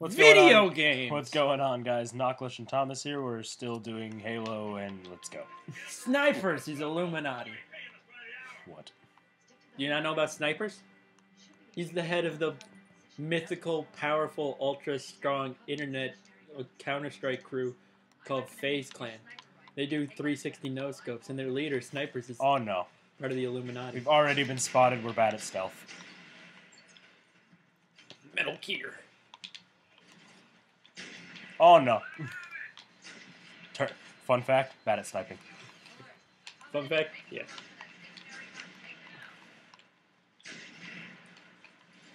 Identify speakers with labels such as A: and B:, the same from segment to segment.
A: What's
B: Video
A: going
B: games.
A: What's going on, guys? Noklish and Thomas here. We're still doing Halo, and let's go.
B: Snipers He's Illuminati.
A: What?
B: Do you not know about snipers? He's the head of the mythical, powerful, ultra strong internet uh, Counter Strike crew called FaZe Clan. They do 360 no scopes, and their leader, Snipers, is
A: Oh no,
B: part of the Illuminati.
A: we've already been spotted. We're bad at stealth.
B: Metal Gear.
A: Oh no. Tur- Fun fact: bad at sniping.
B: Fun fact? Yeah.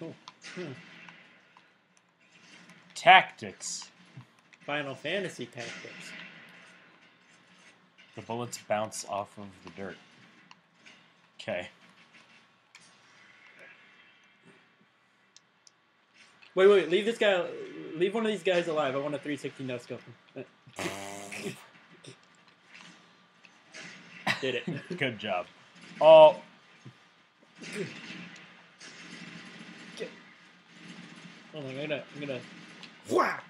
B: Oh, hmm.
A: Tactics.
B: Final Fantasy tactics.
A: The bullets bounce off of the dirt. Okay.
B: Wait, wait, leave this guy. Leave one of these guys alive. I want a 360 no scope. Did it.
A: Good job. Oh,
B: Hold on, I'm gonna, I'm gonna. Whack!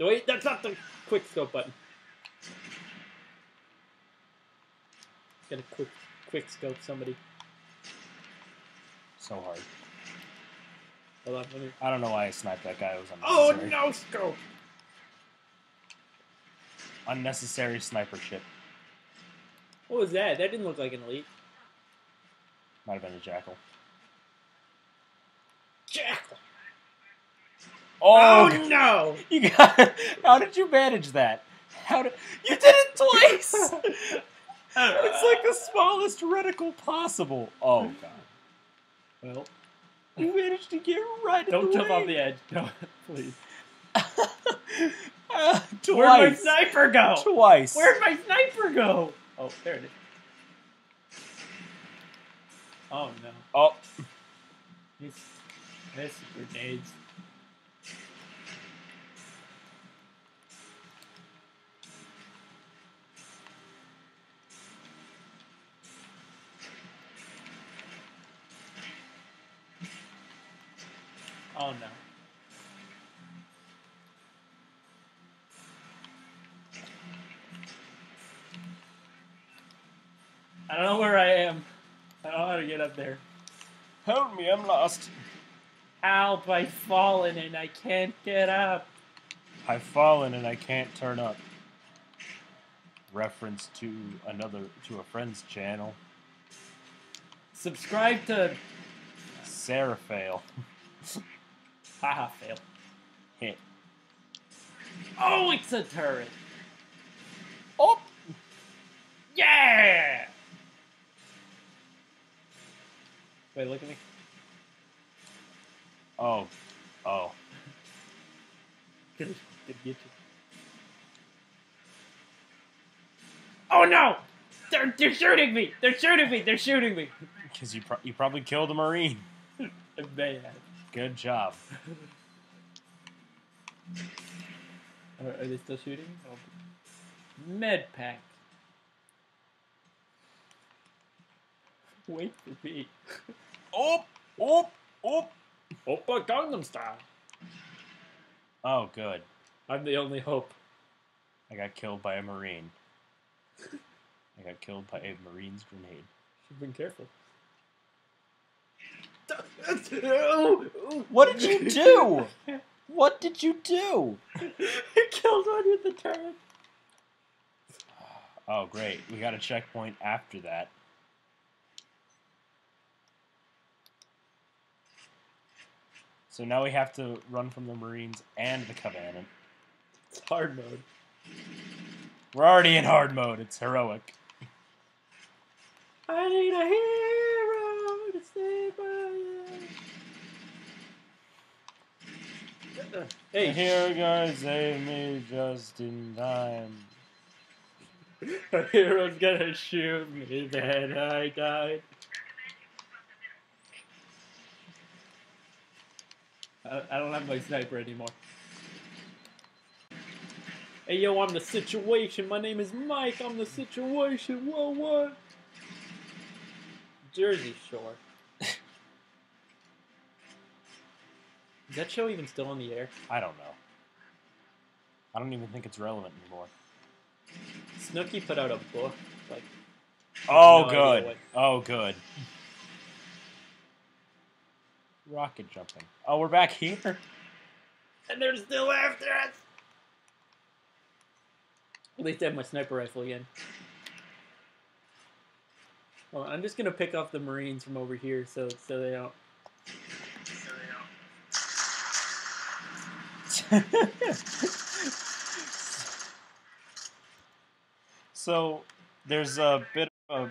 B: No, wait, that's not the quick scope button. Gonna quick, quick scope somebody.
A: so hard.
B: Hold on, let me.
A: I don't know why I sniped that guy. It was
B: Oh no scope!
A: Unnecessary sniper shit.
B: What was that? That didn't look like an elite.
A: Might have been a jackal.
B: Jackal.
A: Oh,
B: Oh no!
A: You got. How did you manage that? How did you did it twice? it's like the smallest reticle possible. Oh god!
B: Well,
A: You managed to get right.
B: don't
A: the
B: jump off the edge. No, please.
A: Uh,
B: Where'd my sniper go?
A: Twice.
B: Where'd my sniper go? Oh, there it is. Oh no.
A: Oh,
B: He's miss grenades. Up there.
A: help me! I'm lost.
B: Help, I've fallen and I can't get up.
A: I've fallen and I can't turn up. Reference to another to a friend's channel.
B: Subscribe to.
A: Sarah fail.
B: Haha, fail.
A: Hit.
B: Oh, it's a turret.
A: Oh.
B: Yeah! Wait, look at me.
A: Oh. Oh.
B: Gonna, gonna get you. Oh no! They're, they're shooting me! They're shooting me! They're shooting me!
A: Because you pro- you probably killed a marine.
B: Have.
A: Good job.
B: Are, are they still shooting? Oh. Med pack. Wait for me.
A: Oh. Oh. Oh.
B: Oppa Gangnam Style.
A: Oh, good.
B: I'm the only hope.
A: I got killed by a marine. I got killed by a marine's grenade.
B: Should've been careful.
A: What did you do? What did you do?
B: I killed one with the turret.
A: Oh, great. We got a checkpoint after that. So now we have to run from the Marines and the Covenant.
B: It's hard mode.
A: We're already in hard mode. It's heroic.
B: I need a hero to save my life. Hey,
A: Here guys, save me just in time.
B: a hero's gonna shoot me, then I died. I, don't have my sniper anymore. Hey yo, I'm the situation. My name is Mike. I'm the situation. Whoa, what? Jersey Shore. Is that show even still on the air?
A: I don't know. I don't even think it's relevant anymore.
B: Snooki put out a book. Like,
A: Oh,
B: no
A: good. Oh, good. Rocket jumping. Oh, we're back here.
B: and they're still after us. At least I have my sniper rifle again. Oh, I'm just gonna pick off the Marines from over here, so so they don't.
A: so there's a bit of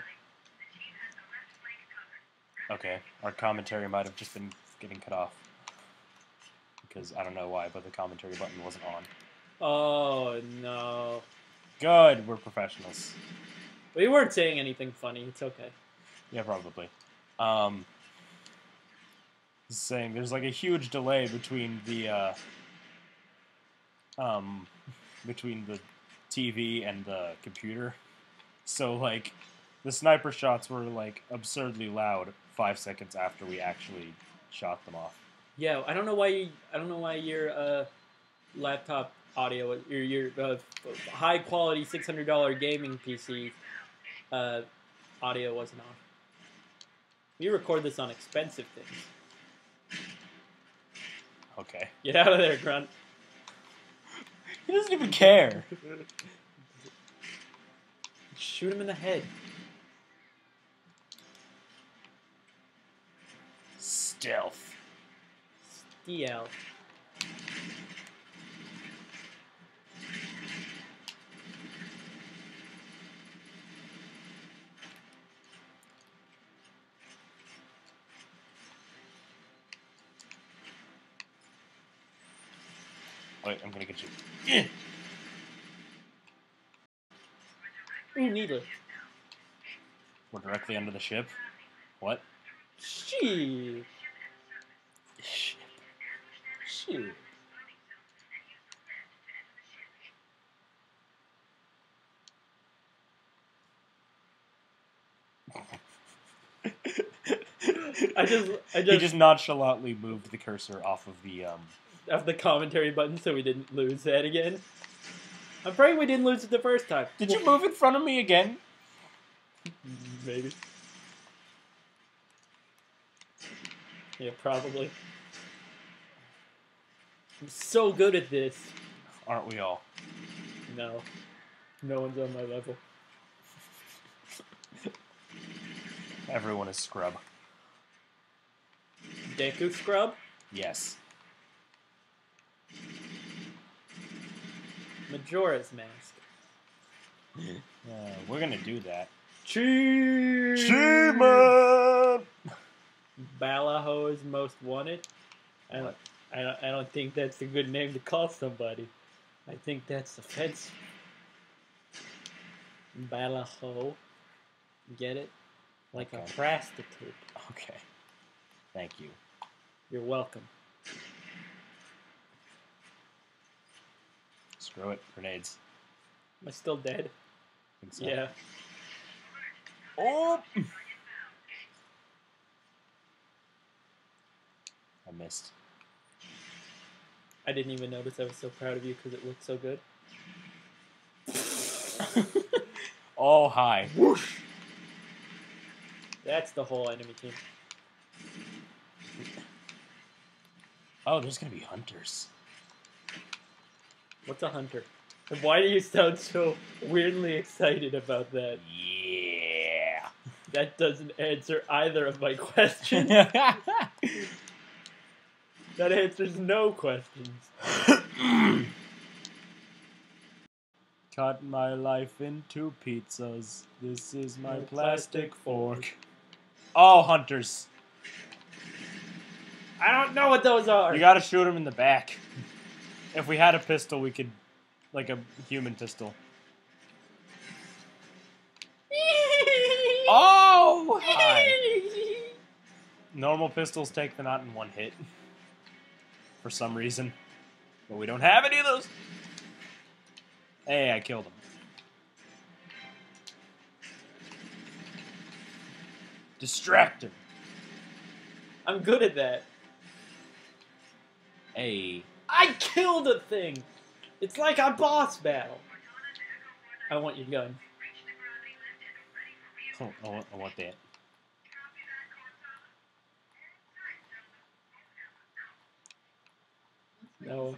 A: a... okay our commentary might have just been getting cut off. Because i don't know why but the commentary button wasn't on.
B: Oh no,
A: good we're professionals.
B: We weren't saying anything funny. It's okay.
A: yeah probably. Um saying there's like a huge delay between the uh um between the tv and the computer. So like the sniper shots were like absurdly loud five seconds after we actually shot them off
B: Yeah, I don't know why. You, I don't know why your uh, laptop audio, your your uh, high quality six hundred dollar gaming PC uh, audio wasn't on. We record this on expensive things.
A: okay
B: Get out of there, grunt.
A: he doesn't even care
B: Shoot him in the head.
A: Stealth
B: DL.
A: wait i'm gonna get you
B: Ooh, needle.
A: we're directly under the ship what
B: Shit.
A: Ship
B: Shit. I just, I
A: he
B: just,
A: just nonchalantly moved the cursor off of the um
B: of the commentary button so we didn't lose that again. I'm praying we didn't lose it the first time.
A: did you move in front of me again
B: Maybe. Yeah, probably. I'm so good at this.
A: aren't we all
B: No. No one's on my level.
A: everyone is scrub
B: Deku Scrub?
A: yes
B: Majora's Mask.
A: uh, we're gonna do that
B: Cheese!
A: Achievement!
B: Balaho's Most Wanted? I don't, I, don't, I don't think that's a good name to call somebody. I think that's offensive. Balaho. Get it? Like
A: Okay.
B: a prostitute.
A: Okay. Thank you.
B: You're welcome.
A: Screw it. Grenades.
B: Am I still dead?
A: Think so.
B: Yeah.
A: Oh! I missed.
B: I didn't even notice. I was so proud of you because it looked so good.
A: oh, hi.
B: That's the whole enemy team.
A: Oh, there's gonna be hunters.
B: What's a hunter? And why do you sound so weirdly excited about that?
A: Yeah.
B: That doesn't answer either of my questions. that answers no questions.
A: Cut my life into pizzas. This is my plastic
B: plastic
A: fork. Oh, hunters.
B: I don't know what those are.
A: You gotta shoot him in the back. If we had a pistol, we could. Like a human pistol. Oh! Hi. Normal pistols take them out in one hit. For some reason. But we don't have any of those. Hey, I killed him. Distract him.
B: I'm good at that.
A: Hey.
B: I killed a thing. It's like a boss battle. I want your gun.
A: Oh, I want, I want that.
B: No.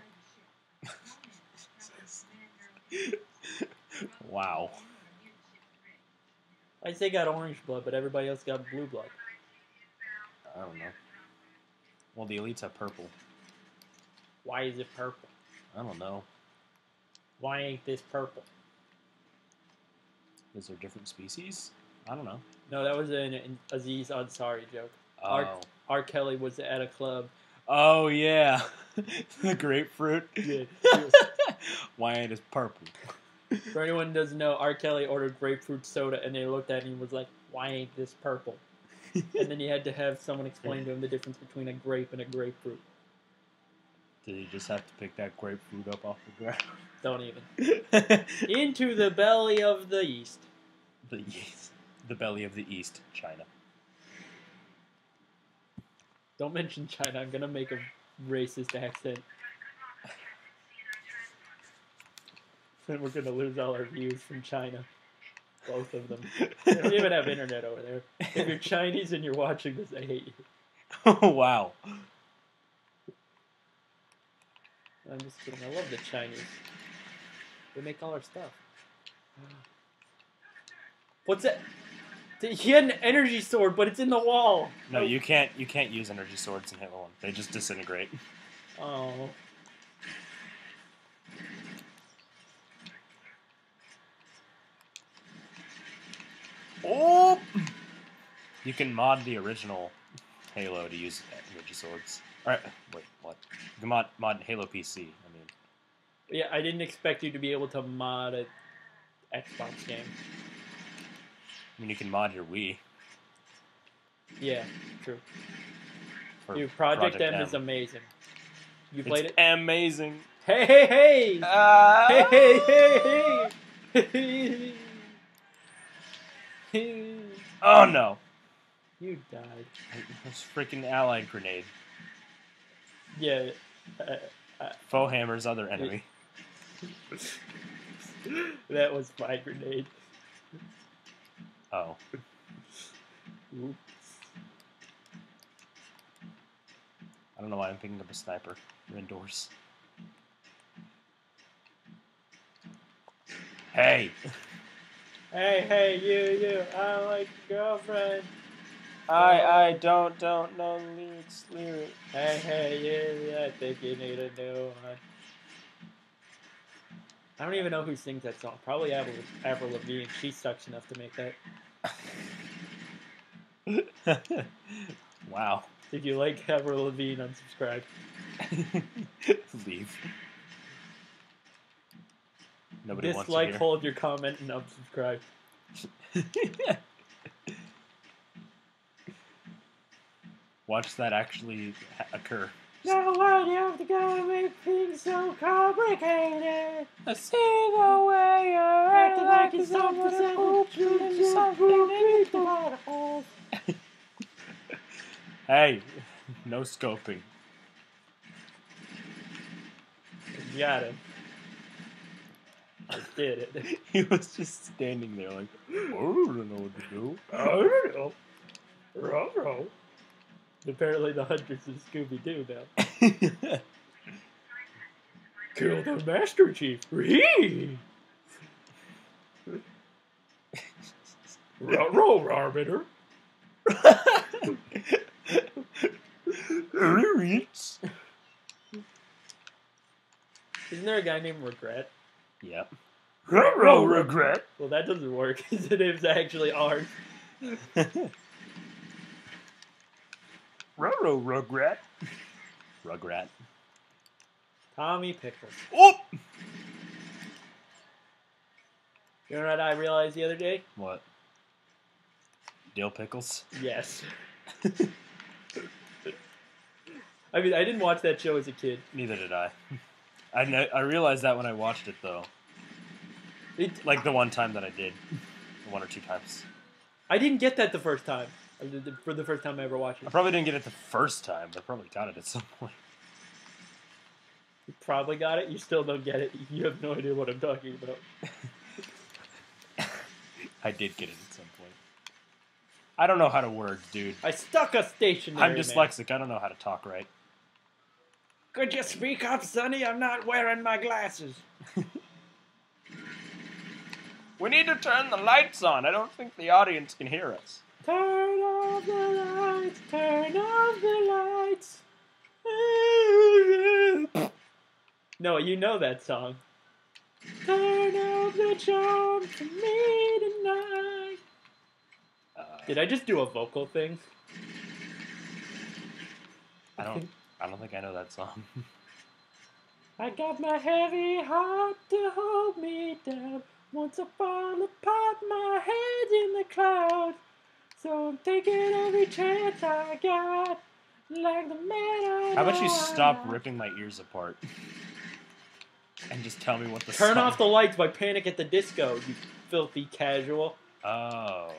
A: Wow.
B: I say got orange blood, but everybody else got blue blood.
A: I don't know. Well, the elites have purple.
B: Why is it purple?
A: I don't know.
B: Why ain't this purple?
A: Is there different species? I don't know.
B: No, that was an, an Aziz Ansari joke.
A: Oh.
B: Art- R. Kelly was at a club.
A: Oh yeah, the grapefruit.
B: Yeah.
A: Why ain't it purple?
B: For anyone who doesn't know, R. Kelly ordered grapefruit soda, and they looked at him and was like, "Why ain't this purple?" And then he had to have someone explain to him the difference between a grape and a grapefruit.
A: Did he just have to pick that grapefruit up off the ground?
B: Don't even. Into the belly of the east.
A: the east, the belly of the east, China.
B: Don't mention China. I'm gonna make a racist accent. Then we're gonna lose all our views from China. Both of them. They don't even have internet over there. If you're Chinese and you're watching this, I hate you.
A: Oh wow.
B: I'm just kidding. I love the Chinese. They make all our stuff. What's that? He had an energy sword, but it's in the wall.
A: No, you can't. You can't use energy swords in Halo One. They just disintegrate.
B: Oh.
A: Oh. You can mod the original Halo to use energy swords. All right. Wait. What? You can mod mod Halo PC. I mean,
B: Yeah, I didn't expect you to be able to mod a Xbox game.
A: I mean, you can mod your Wii.
B: Yeah, true.
A: For
B: Dude, Project, M, is amazing. You played
A: it's
B: it?
A: amazing.
B: Hey, hey, hey!
A: Ah.
B: Hey, hey, hey, hey!
A: Oh no!
B: you died.
A: This freaking allied grenade.
B: Yeah. Uh,
A: Foehammer's other enemy.
B: that was my grenade.
A: Oh. I don't know why I'm picking up a sniper. We're indoors. Hey!
B: Hey, hey, you, you! I like your girlfriend.
A: I I don't don't know the lyrics lyrics.
B: Hey, hey, you, you! I think you need a new one. I don't even know who sings that song. Probably Avril, Avril Lavigne. She sucks enough to make that.
A: wow.
B: If you like Avril Lavigne, unsubscribe.
A: Leave. Nobody wants to
B: Dislike,
A: hear.
B: hold your comment, and unsubscribe.
A: Watch that actually ha- occur.
B: No, why do you have to go and make things so complicated?
A: I see the way you're
B: Acting like it's something something
A: Hey, no scoping.
B: Got him. I did it.
A: He was just standing there like, I don't know what to do.
B: I don't know. Ruh-roh. Apparently the hunters of Scooby-Doo now. Kill the Master Chief. Ree! Ruh-roh, Arbiter. Isn't there a guy named Regret?
A: yep.
B: Ruh-roh,
A: regret.
B: Well, that doesn't work. His name's actually ours.
A: Roro regret. Rugrat.
B: Tommy Pickles.
A: Oh!
B: You know what I realized the other day?
A: What? Dill pickles.
B: Yes. I mean, I didn't watch that show as a kid.
A: Neither did I. I know, I realized that when I watched it though.
B: It,
A: Like the one time that I did, one or two times.
B: I didn't get that the first time. I did it For the first time I ever watched it.
A: I probably didn't get it the first time, but I probably got it at some point.
B: You probably got it. You still don't get it. You have no idea what I'm talking about.
A: I did get it at some point. I don't know how to words, dude.
B: I stuck a stationary.
A: I'm
B: man.
A: dyslexic. I don't know how to talk right.
B: Could you speak up, Sonny? I'm not wearing my glasses.
A: We need to turn the lights on. I don't think the audience can hear us.
B: Turn off the lights. Turn off the lights. no, you know that song. Turn off the charm for me tonight.
A: Uh,
B: Did I just do a vocal thing?
A: I don't. I don't think I know that song.
B: I got my heavy heart to hold me down. Once I fall apart, my head's in the clouds. So I'm taking every chance I got. Like the man I
A: How about you
B: know
A: stop
B: I-
A: ripping my ears apart and just tell me what the
B: Turn
A: song-
B: off the lights by Panic at the Disco, you filthy casual.
A: Oh.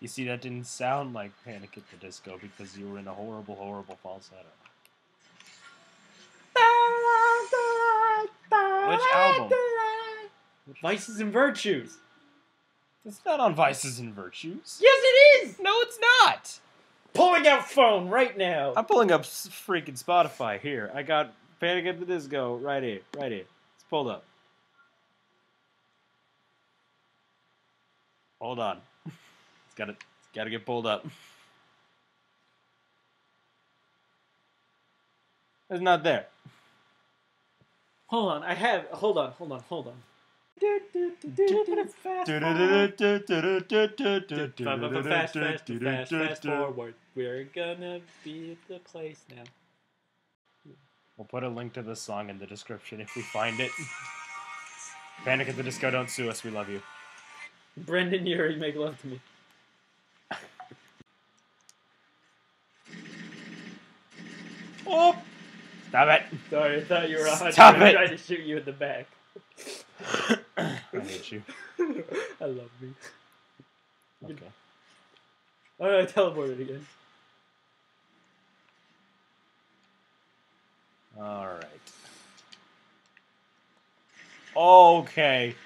A: You see, that didn't sound like Panic at the Disco because you were in a horrible, horrible falsetto. Which album?
B: Vices and Virtues.
A: It's not on Vices and Virtues.
B: Yes, it is!
A: No, it's not.
B: Pulling out phone right now.
A: I'm pulling up s- freaking Spotify here. I got Panic at the Disco right here, right here. It's pulled up. Hold on. It's got to, it's got to get pulled up. It's not there.
B: Hold on, I have. Hold on, hold on, hold on. Fast forward. We're gonna be at the place now.
A: We'll put a link to this song in the description if we find it. Panic at the Disco, don't sue us. We love you.
B: Brendon Urie, make love to me.
A: Oh! Stop it.
B: Sorry, I thought you were on.
A: Stop it.
B: trying to shoot you in the back.
A: I hate you.
B: I love me.
A: Okay.
B: Oh no, I teleported again.
A: Alright. Okay.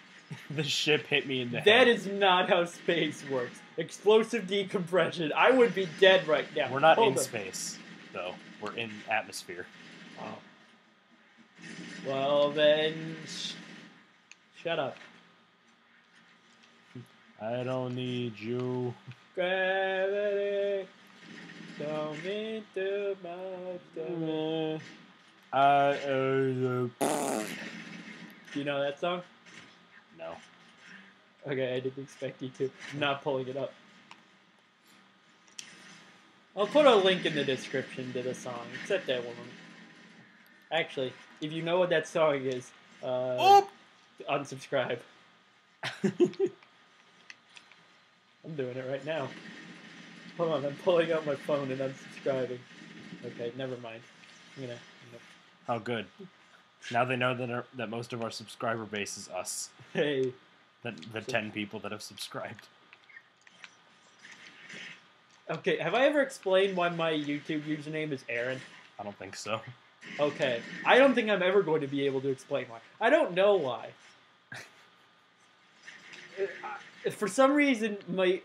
A: The ship hit me in the
B: That
A: head.
B: is not how space works. Explosive decompression. I would be dead right now.
A: We're not
B: Hold
A: in
B: on.
A: space, though. We're in atmosphere.
B: Oh. Well then, shut up.
A: I don't need you.
B: Gravity don't mean to me.
A: Uh, uh, uh,
B: Do you know that song?
A: no.
B: Okay, I didn't expect you to. I'm not pulling it up. I'll put a link in the description to the song. Except that one. Actually, if you know what that song is, uh,
A: Oh!
B: Unsubscribe. I'm doing it right now. Hold on, I'm pulling out my phone and unsubscribing. Okay, never mind. I'm gonna.
A: How oh, good. Now they know that our, that most of our subscriber base is us.
B: hey,
A: The, the 10 people that have subscribed.
B: okay. Have I ever explained why my YouTube username is Aaron?
A: I don't think so.
B: Okay, I don't think I'm ever going to be able to explain why. I don't know why. For some reason, my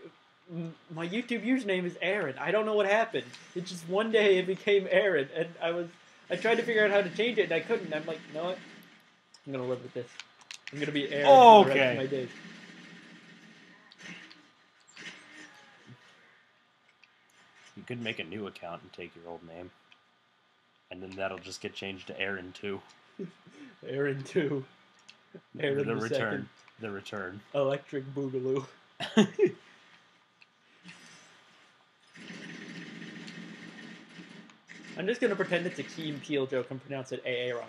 B: my YouTube username is Aaron. I don't know what happened. It just one day it became Aaron, and I was I tried to figure out how to change it, and I couldn't. I'm like, you know what? I'm gonna live with this. I'm gonna be Aaron for the rest of my days.
A: You could make a new account and take your old name. And then that'll just get changed to Aaron too.
B: Aaron two. Aaron
A: the
B: the
A: return.
B: second.
A: The return.
B: Electric Boogaloo. I'm just gonna pretend it's a Key and Peele joke and pronounce it Aaron.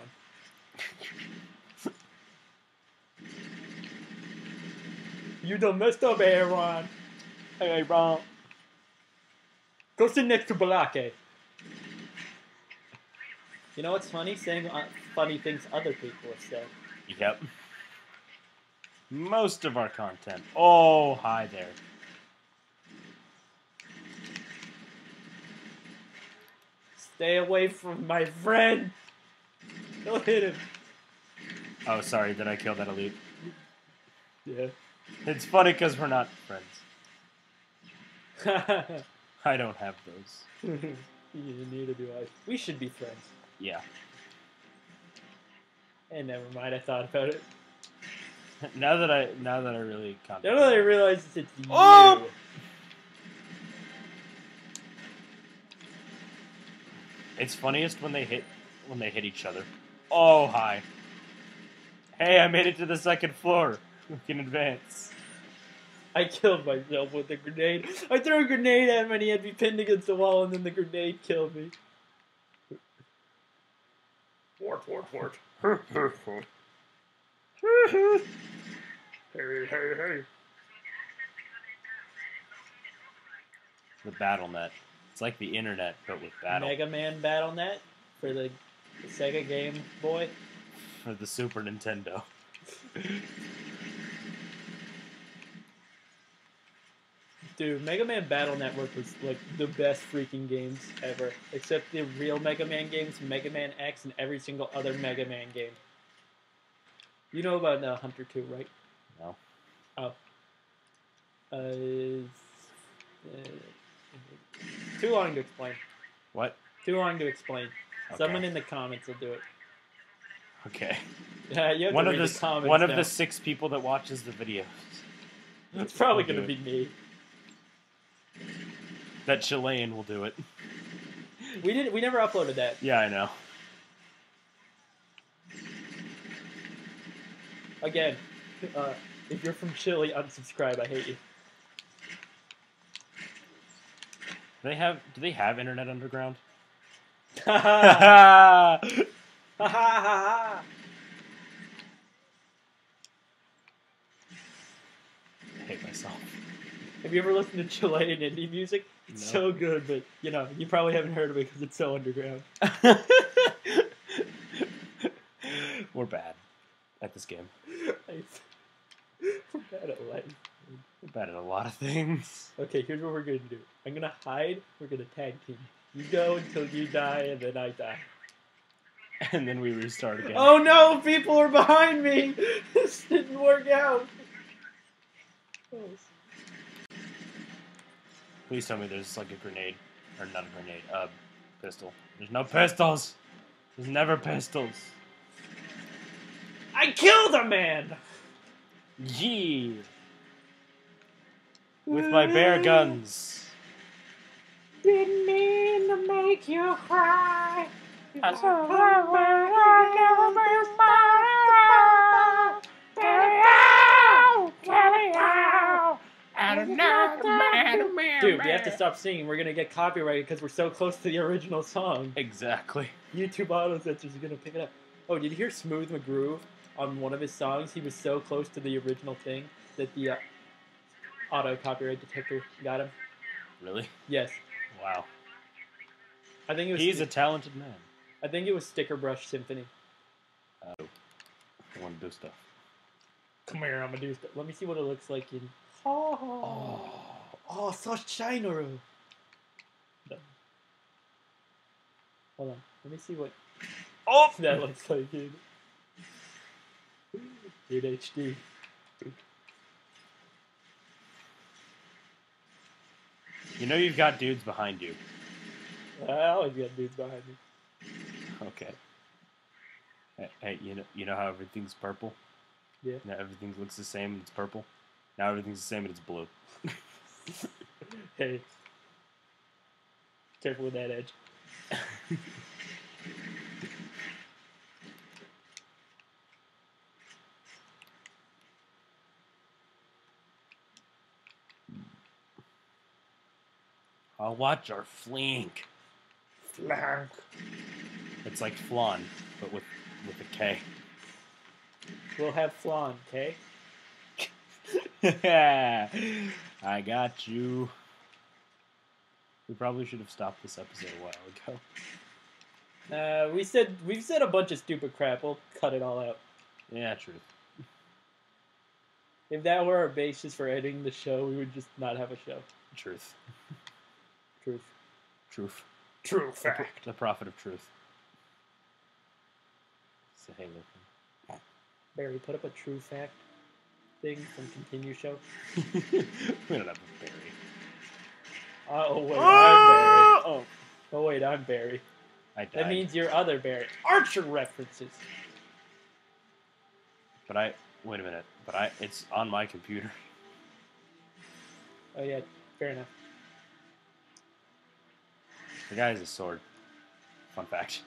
B: You done messed up, Aaron.
A: wrong.
B: Go sit next to Balake. You know what's funny? Saying uh, funny things other people have said.
A: Yep. Most of our content. Oh, hi there.
B: Stay away from my friend. Don't hit him.
A: Oh, sorry, did I kill that elite?
B: Yeah.
A: It's funny because we're not friends. I don't have those.
B: neither do I. We should be friends.
A: Yeah.
B: And never mind, I thought about it.
A: Now that I now that I really
B: Now
A: contemplate.
B: that I realize it's you.
A: Oh! It's funniest when they hit when they hit each other. Oh hi. Hey, I made it to the second floor. We can advance.
B: I killed myself with a grenade. I threw a grenade at him and he had me pinned against the wall and then the grenade killed me. Wart, wart, wart. Hey, hey, hey.
A: The BattleNet. It's like the internet, but with battle
B: Mega Man BattleNet for the Sega Game Boy.
A: for the Super Nintendo.
B: Dude, Mega Man Battle Network was like the best freaking games ever. Except the real Mega Man games, Mega Man X, and every single other Mega Man game. You know about uh, Hunter 2, right?
A: No.
B: Oh. Uh, uh, too long to explain.
A: What?
B: Too long to explain.
A: Okay.
B: Someone in the comments will do it.
A: Okay.
B: Yeah, you have
A: One
B: to
A: of
B: read
A: the
B: the comments.
A: one of
B: now.
A: the six people that watches the videos.
B: It's probably
A: do
B: gonna be me.
A: That Chilean will do it.
B: We didn't. We never uploaded that.
A: Yeah, I know.
B: Again, uh, if you're from Chile, unsubscribe. I hate you.
A: They have do they have internet underground?
B: Ha ha
A: I
B: ha ha ha.
A: hate myself.
B: Have you ever listened to Chilean indie music? It's
A: No.
B: so good, but you know you probably haven't heard of it because it's so underground.
A: We're bad at this game.
B: We're bad at life.
A: We're bad at a lot of things.
B: Okay, here's what we're gonna do. I'm gonna hide. We're gonna tag team. You go until you die, and then I die.
A: And then we restart again.
B: Oh no! People are behind me. This didn't work out.
A: Please tell me there's like a grenade. Or not a grenade, a pistol. There's no pistols! There's never pistols.
B: I killed a man.
A: Yee! With my bare mm. guns.
B: Didn't mean to make you cry.
A: That's oh,
B: Dude, we have to stop singing. We're gonna get copyrighted because we're so close to the original song.
A: Exactly.
B: YouTube auto censors are gonna pick it up. Oh, did you hear Smooth McGroove on one of his songs? He was so close to the original thing that the uh, auto copyright detector got him.
A: Really?
B: Yes,
A: Wow.
B: I think it was.
A: He's a talented man.
B: I think it was Sticker Brush Symphony.
A: Oh. I want to do stuff.
B: Come here, I'm gonna do stuff. Let me see what it looks like in. Oh,
A: Oh.
B: oh, such shiner. Hold on, let me see what
A: Oh!
B: that looks like in. In HD.
A: You know you've got dudes behind you.
B: I always got dudes behind me.
A: Okay. Hey, hey, you know you know how everything's purple?
B: Yeah.
A: Now everything looks the same and it's purple. Now everything's the same and it's blue.
B: Hey. Careful with that edge.
A: I'll watch our flink.
B: Flank.
A: It's like flan, but with with a K.
B: We'll have flan, okay?
A: I got you. We probably should have stopped this episode a while ago.
B: Uh, we said we've said a bunch of stupid crap. We'll cut it all out.
A: Yeah, truth.
B: If that were our basis for editing the show, we would just not have a show.
A: Truth.
B: Truth.
A: Truth.
B: True
A: The, the prophet of truth. It's a Halo
B: Barry, put up a true fact thing from Continue Show.
A: thing. we don't have a Barry.
B: Uh, oh wait, I'm ah! Barry.
A: Oh,
B: Oh wait, I'm Barry.
A: I died.
B: That means you're other Barry. Archer references.
A: But I wait a minute. But I it's on my computer.
B: Oh yeah, fair enough.
A: The guy has a sword. Fun fact.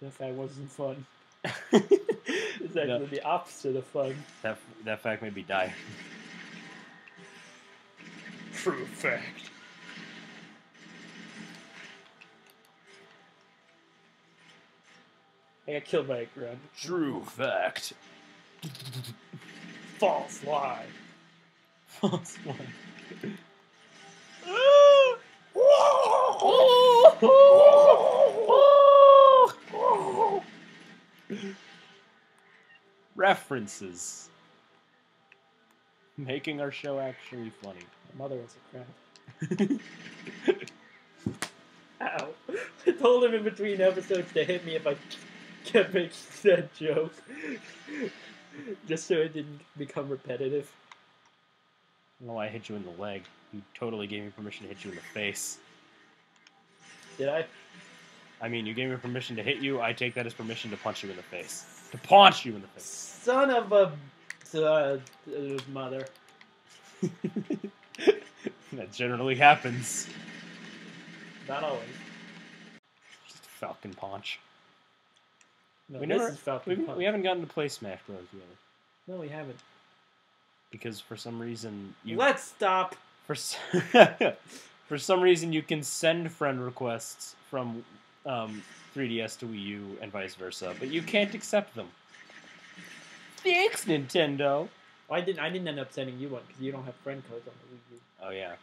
B: That fact wasn't fun. It's actually the opposite of fun.
A: that that fact made me die.
B: True fact. I got killed by a grunt.
A: True fact.
B: False lie.
A: False one. References. Making our show actually funny.
B: My mother was a crab. Ow. I told him in between episodes to hit me if I kept making that joke. Just so it didn't become repetitive.
A: I don't know why I hit you in the leg. You totally gave me permission to hit you in the face.
B: Did I?
A: I mean, you gave me permission to hit you. I take that as permission to punch you in the face. To punch you in the face.
B: Son of a uh, mother.
A: that generally happens.
B: Not always.
A: Just Falcon punch.
B: No,
A: We never- We, we haven't gotten to play Smash Bros. yet.
B: No, we haven't.
A: Because for some reason you
B: Let's stop.
A: for for some reason you can send friend requests from um, 3DS to Wii U and vice versa, but you can't accept them. Thanks, Nintendo.
B: I didn't. I didn't end up sending you one because you don't have friend codes on the Wii U.
A: Oh yeah.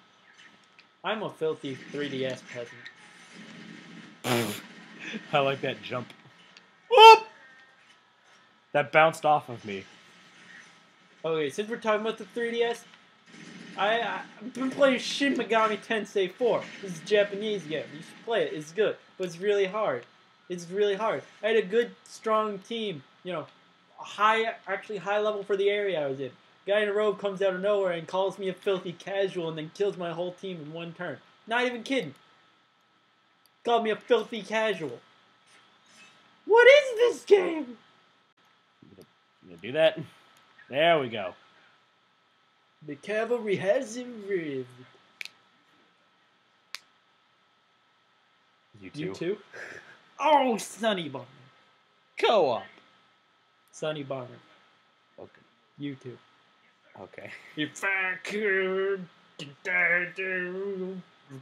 B: I'm a filthy 3DS peasant.
A: I like that jump. Whoop! That bounced off of me.
B: Okay, since we're talking about the 3DS, I, I've been playing Shin Megami Tensei 4. This is a Japanese game. You should play it. It's good, but it's really hard. It's really hard. I had a good, strong team. You know, high, actually high level for the area I was in. Guy in a robe comes out of nowhere and calls me a filthy casual, and then kills my whole team in one turn. Not even kidding. Called me a filthy casual. What is this game?
A: You gonna do that? There we go.
B: The cavalry has arrived.
A: You too.
B: You too? Oh, Sunny Bomber.
A: Co-op.
B: Sunny Bomber.
A: Okay.
B: You too.
A: Okay.
B: If I could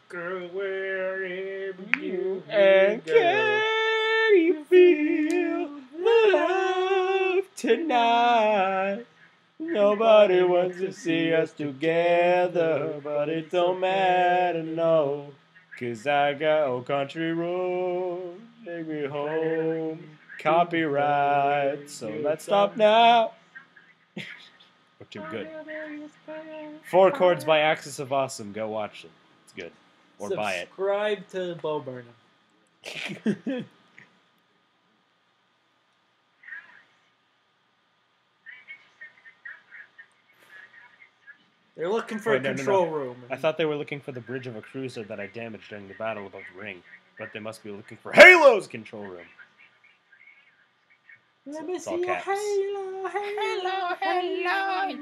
B: go wherever you
A: And
B: go.
A: can you feel the love tonight? Nobody wants to see us together, but it don't matter, no. Cause I got old country road, take me home, copyright, so let's stop now. We're too good. Four chords by Axis of Awesome, go watch it. It's good. Or buy it.
B: Subscribe to Bo Burnham. They're looking for
A: Wait,
B: a
A: no, no, no.
B: control room.
A: I thought they were looking for the bridge of a cruiser that I damaged during the battle above the ring, but they must be looking for Halo's control room.
B: Let me see your
A: caps.
B: halo, halo, halo.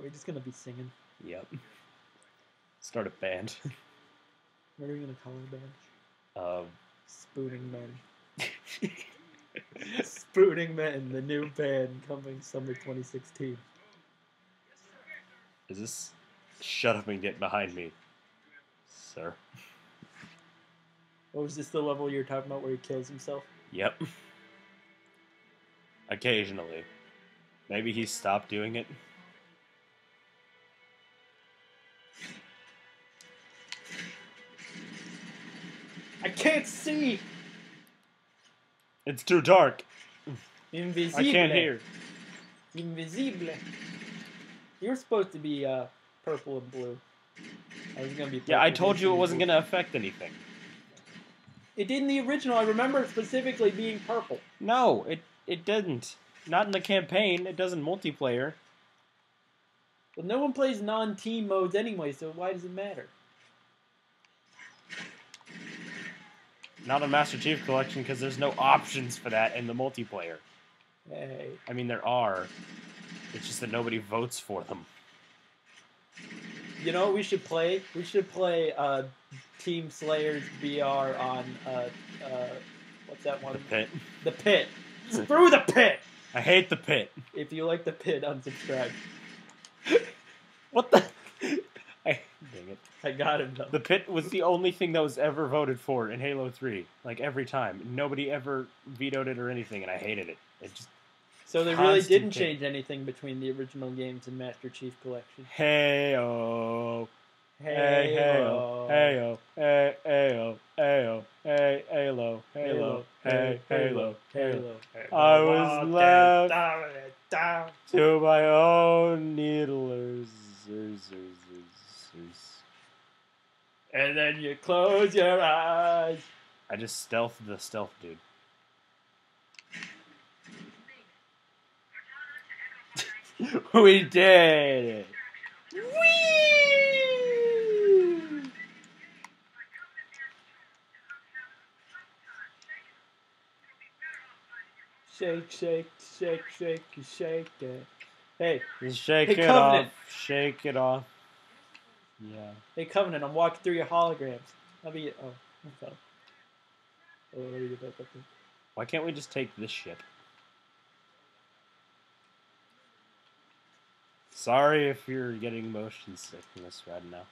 B: We're just gonna be singing.
A: Yep. Start a band.
B: What are we gonna call our band?
A: Um,
B: Spooning Men. Spooning Men, the new band coming summer 2016.
A: Is this? Shut up and get behind me, sir.
B: What was this the level you were talking about where he kills himself?
A: Yep. Occasionally. Maybe he stopped doing it.
B: I can't see!
A: It's too dark.
B: Invisible.
A: I can't hear.
B: Invisible. You're supposed to be uh, purple and blue. I was gonna be.
A: Yeah, I told you it wasn't gonna affect anything.
B: It did in the original. I remember specifically being purple.
A: No, it it didn't. Not in the campaign. It doesn't multiplayer.
B: But no one plays non-team modes anyway, so why does it matter?
A: Not in Master Chief Collection because there's no options for that in the multiplayer.
B: Hey.
A: I mean, there are. It's just that nobody votes for them.
B: You know what we should play? We should play uh, Team Slayers VR on uh, uh, what's that one?
A: The pit.
B: The Pit. Through the pit.
A: I hate the pit.
B: If you like the pit, unsubscribe.
A: What the? I dang it.
B: I got him though.
A: The pit was the only thing that was ever voted for in Halo 3. Like every time. Nobody ever vetoed it or anything, and I hated it. It just
B: so they really didn't change anything between the original games and Master Chief Collection.
A: hey oh hey hey hey hey hey hey hey halo halo hey halo halo. I was left to my own needlers.
B: And then you close your eyes.
A: I just stealth the stealth dude. we did it.
B: Shake, shake, shake, shake, shake it. Hey,
A: Just shake
B: Hey,
A: it
B: Covenant.
A: off. Shake it off. Yeah.
B: hey, Covenant, I'm walking through your holograms. I'll be. Oh, okay. Oh, let me get back up there.
A: Why can't we just take this ship? Sorry if you're getting motion sickness right now.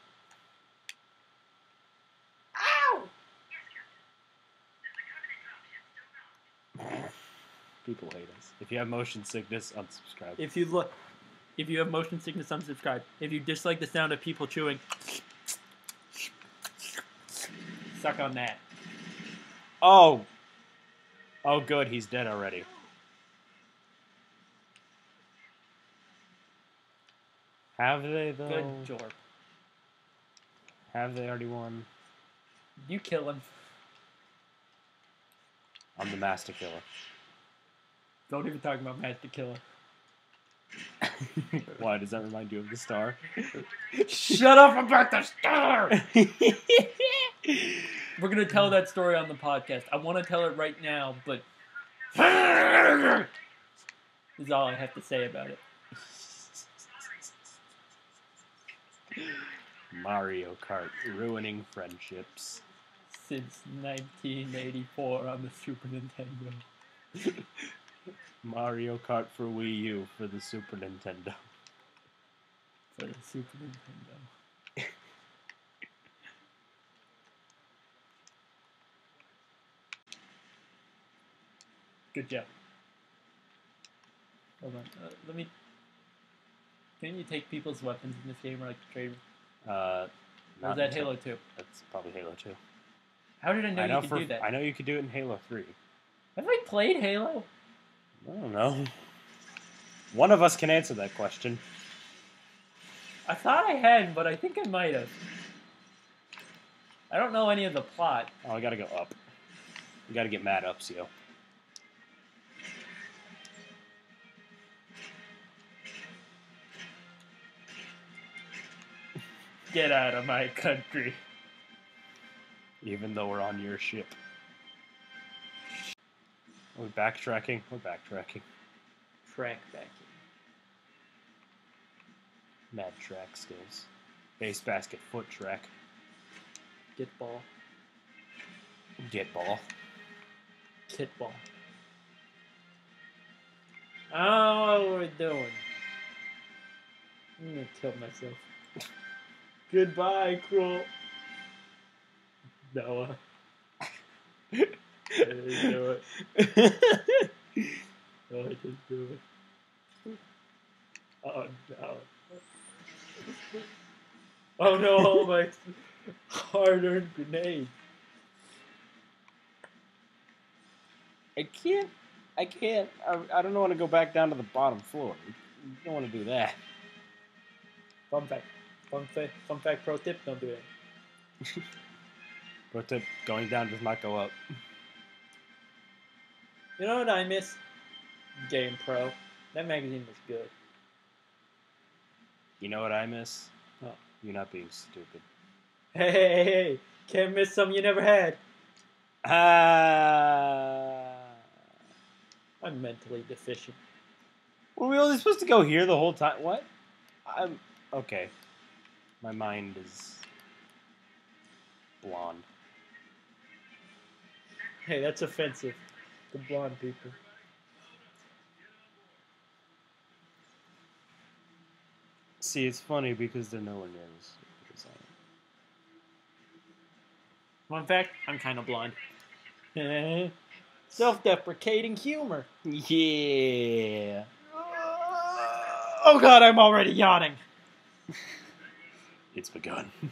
A: People hate us. If you have motion sickness, unsubscribe.
B: If you look, if you have motion sickness, unsubscribe. If you dislike the sound of people chewing, suck on that.
A: Oh! Oh, good, he's dead already. Have they, though?
B: Good job.
A: Have they already won?
B: You kill him.
A: I'm the Master Killer.
B: Don't even talk about Master Killer.
A: Why, does that remind you of the star?
B: Shut up about the star! We're gonna tell that story on the podcast. I want to tell it right now, but is all I have to say about it.
A: Mario Kart ruining friendships.
B: Since 1984 on the Super Nintendo.
A: Mario Kart for Wii U for the Super Nintendo.
B: For the Super Nintendo. Good job. Hold on. Uh, let me. Can you take people's weapons in this game or like trade?
A: Uh,
B: Or is that Halo 2?
A: That's probably Halo 2.
B: How did I know,
A: I know
B: you could
A: for
B: do that?
A: I know you could do it in Halo 3.
B: Have I played Halo?
A: I don't know. One of us can answer that question.
B: I thought I had, but I think I might have. I don't know any of the plot.
A: Oh, I gotta go up. You gotta get mad up, Seal.
B: Get out of my country.
A: Even though we're on your ship. Are we backtracking? We're backtracking.
B: Track back.
A: Mad track skills. Base basket foot track.
B: Get ball.
A: Get ball.
B: Kit ball. Oh, what we're we doing? I'm gonna kill myself. Goodbye, cruel. Noah. I didn't do it. No, I didn't do it. Oh no. Oh no, all my hard earned grenades.
A: I can't. I can't. I, I don't want to go back down to the bottom floor. You don't want to do that.
B: Fun fact. Fun fact. Fun fact. Pro tip: Don't do that.
A: Pro tip: going down does not go up.
B: You know what I miss? GamePro. That magazine was good.
A: You know what I miss?
B: What?
A: You not being stupid.
B: Hey, hey, hey, hey. can't miss some you never had.
A: Ah.
B: I'm mentally deficient.
A: Were we only supposed to go here the whole time? What? I'm okay. My mind is blonde.
B: Hey, that's offensive. The blonde people.
A: See, it's funny because they're nowhere near as stupid as I
B: Fun fact, I'm kind of blonde. Self-deprecating humor.
A: Yeah.
B: Oh god, I'm already yawning.
A: It's begun.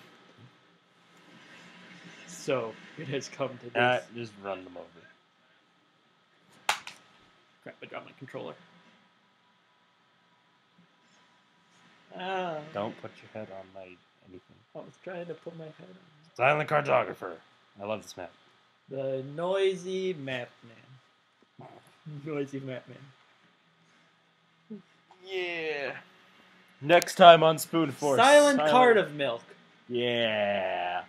B: So, it has come to this.
A: Uh, just run them over.
B: Crap, I dropped my controller. Ah,
A: Don't put your head on my anything.
B: I was trying to put my head on.
A: Silent cartographer. I love this map.
B: The noisy map man. Noisy map man.
A: Yeah. Next time on Spoonforce.
B: Silent cart of milk.
A: Yeah.